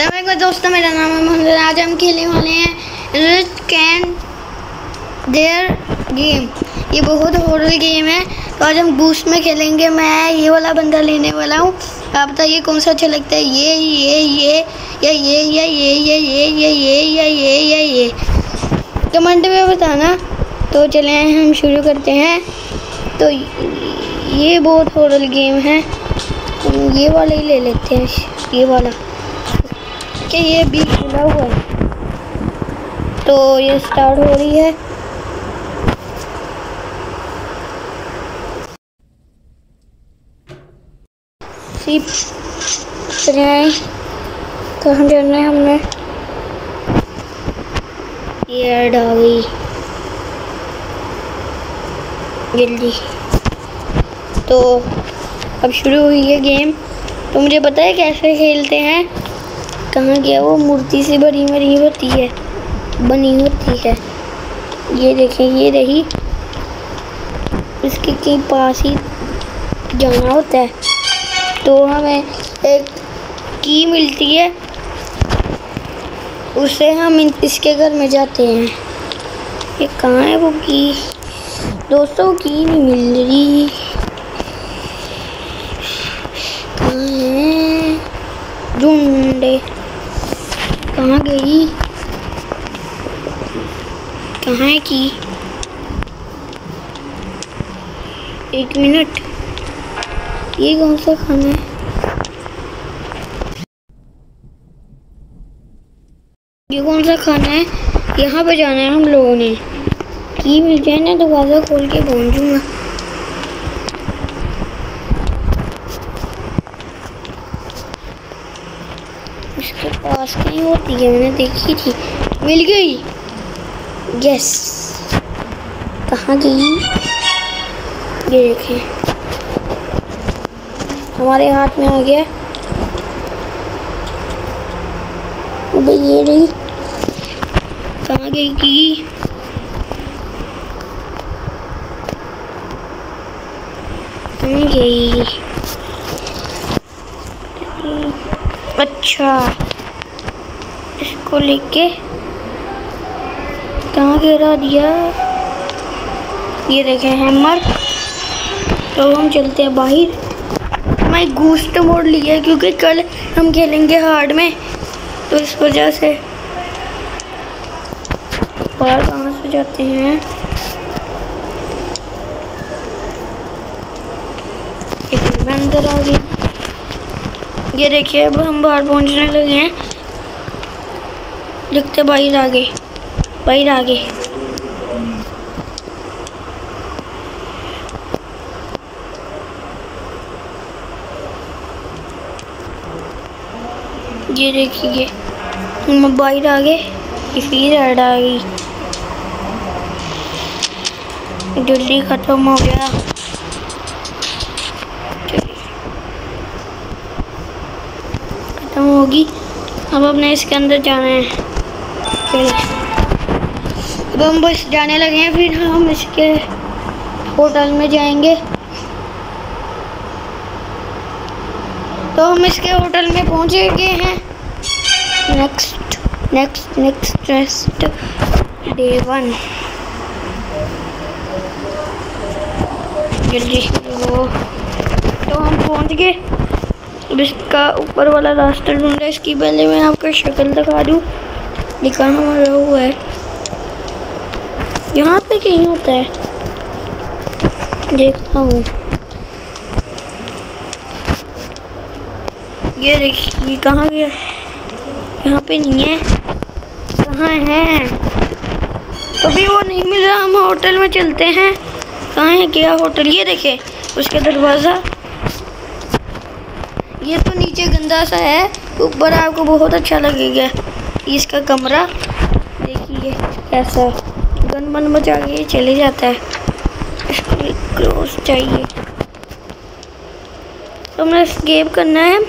Sir दोस्तों, मेरा नाम है मोहम्मद आज हम खेलने वाले हैं रिच कैन देयर गेम ये बहुत हॉरर गेम है। तो आज हम बूस्ट में खेलेंगे। मैं ये वाला बंदा लेने वाला हूँ। आप बताइए, कौन सा अच्छा लगता है? ये ये ये, या ये या ये या ये या ये या ये या ये। कमेंट में बताना। तो चले, हम शुरू करते हैं। तो ये बहुत हॉरर गेम है। ये वाला ही ले लेते हैं। ये वाला। कि ये भी खुला हुआ है। तो ये स्टार्ट हो रही है। कहाँ जाना है हमने? ये गई। जल्दी। तो अब शुरू हुई है गेम तो मुझे पता है कैसे खेलते हैं? कहाँ गया? वो मूर्ति से बनी बनी होती है, बनी होती है। ये देखें, ये रही। इसके कहीं पास ही जाना होता है। तो हमें एक की मिलती है। उससे हम इसके घर में जाते हैं। ये कहाँ है वो की? दोस्तों, की नहीं मिल रही। कहाँ है? ढूंढे। कहाँ गई? कहाँ की? एक मिनट। ये कौन सा खाना है? ये कौन सा खाना है? यहाँ पे जाना है हम लोगों ने। की मिल जाए ना, दरवाज़ा खोल के पहुँचूँगा इसके पास कहीं होती है मैंने देखी थी। मिल गई? यस कहाँ गई? ये देखें। हमारे हाथ में आ गया। ये रही कहाँ गई की कहाँ गई? अच्छा। इसको लेके कहाँ गिरा दिया? ये देखें हैमर। तो हम चलते हैं बाहर। मैं घूस्ट मोड़ लिया क्योंकि कल हम खेलेंगे हार्ड में। तो इस वजह से बाहर कहाँ से जाते हैं? एक मैं अंदर आ गई। ये देखिए, अब हम बाहर पहुँचने लगे हैं। लिखते बाहर आ गए बाहर आ गए ये देखिए, हम बाहर आ गए फिर ऐड आ गई जल्दी ख़त्म हो गया ख़त्म होगी। अब अपने इसके अंदर जाना है। अब हम बस जाने लगे हैं, फिर हम इसके होटल में जाएँगे। तो हम इसके होटल में पहुँचे गए हैं। Next next next next day one जल्दी। वो तो हम पहुँच गए। अब इसका ऊपर वाला रास्ता ढूंढा, इसकी पहले मैं आपको शक्ल दिखा दूँ। लिखा हमारा हुआ है। यहाँ पे कहीं होता है। देखता हूँ। ये देखिए कहाँ गया? यहाँ पे नहीं है। कहाँ है? अभी वो नहीं मिल। रहा हम होटल में चलते हैं। कहाँ है क्या होटल? ये देखे, उसका दरवाज़ा। ये तो नीचे गंदा सा है। ऊपर आपको बहुत अच्छा लगेगा। इसका कमरा, देखिए कैसा। गन बन बचा के चले जाता है। क्रॉस चाहिए। तो हमें स्केप करना है।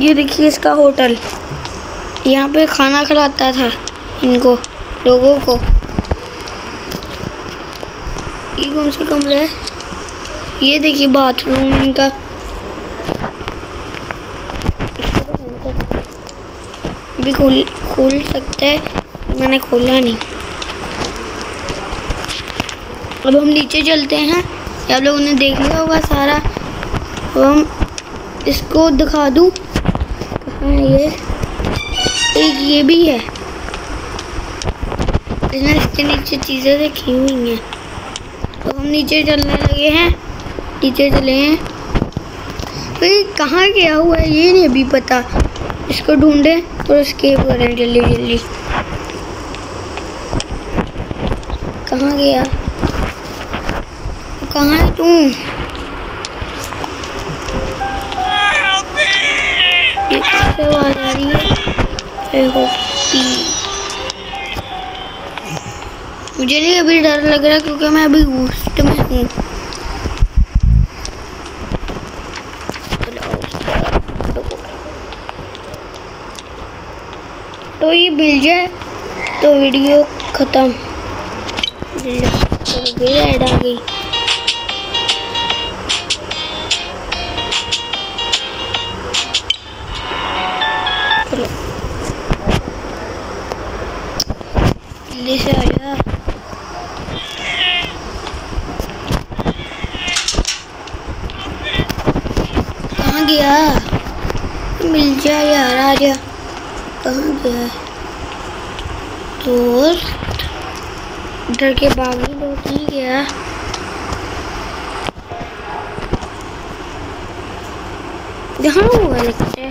ये देखिए इसका होटल। यहाँ पे खाना खिलाता था इनको, लोगों को। ये कौन सा कमरा है? ये देखिए बाथरूम इनका। भी खोल खोल सकते हैं। मैंने खोला नहीं। अब हम नीचे चलते हैं। आप लोगों ने देख लिया होगा सारा। अब हम इसको दिखा दूँ। कहाँ ये एक ये भी है। इसमें इसके नीचे चीज़ें रखी हुई हैं। तो हम नीचे चलने लगे हैं। नीचे चले हैं। तो कहाँ गया हुआ है? ये नहीं अभी पता। इसको ढूंढे तो स्केप करें जल्दी जल्दी। कहाँ गया? कहाँ है तू? आवाज़ आ रही है? मुझे नहीं अभी डर लग रहा क्योंकि मैं अभी घूस्ट में हूँ। तो ये मिल जाए तो वीडियो ख़त्म। ऐड आ गई। से कहाँ गया? मिल जा यार आ जा कहाँ गया है? दोस्त डर के बागी दोस्त नहीं गया। यहाँ हुआ लगता है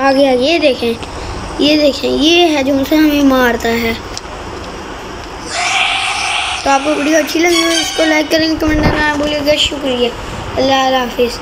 आगे आगे, ये देखें ये देखें, ये है जो उनसे हमें मारता है। तो आपको वीडियो अच्छी लगी हो, इसको लाइक करेंगे कमेंट करना भूलिएगा। शुक्रिया। अल्लाह हाफिज़।